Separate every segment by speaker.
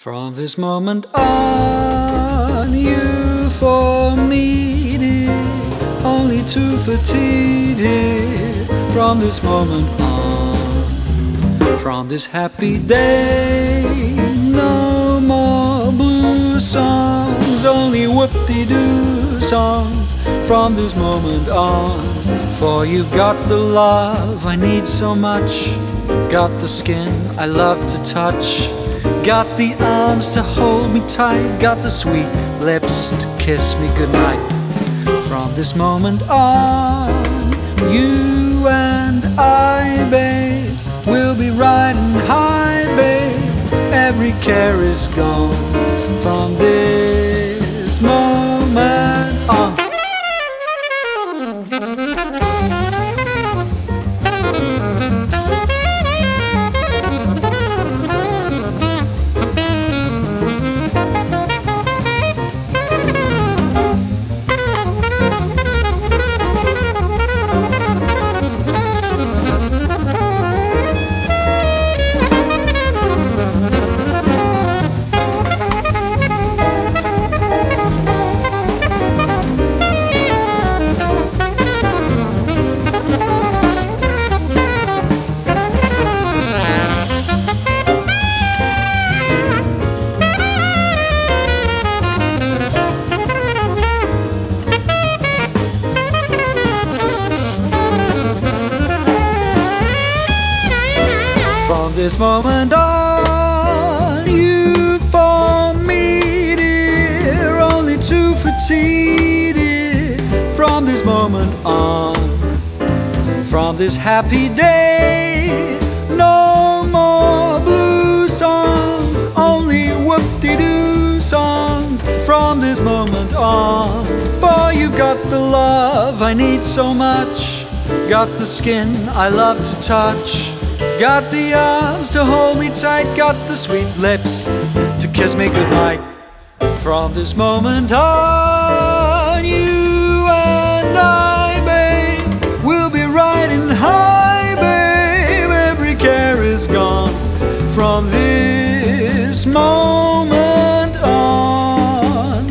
Speaker 1: From this moment on, you for me, dear, only too dear. From this moment on, from this happy day, no more blue songs, only whoop-de-doo songs. From this moment on, for you've got the love I need so much, got the skin I love to touch. Got the arms to hold me tight, got the sweet lips to kiss me goodnight. From this moment on, you and I, babe, will be riding high, babe. Every care is gone This moment on, you for me, dear, only tea, dear. From this moment on, from this happy day, no more blue songs, only whoop-de-doo songs. From this moment on, for you got the love I need so much, got the skin I love to touch. Got the arms to hold me tight, got the sweet lips to kiss me goodnight. From this moment on, you and I, babe, will be riding high, babe. Every care is gone. From this moment on,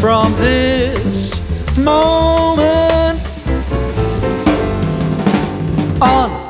Speaker 1: from this moment on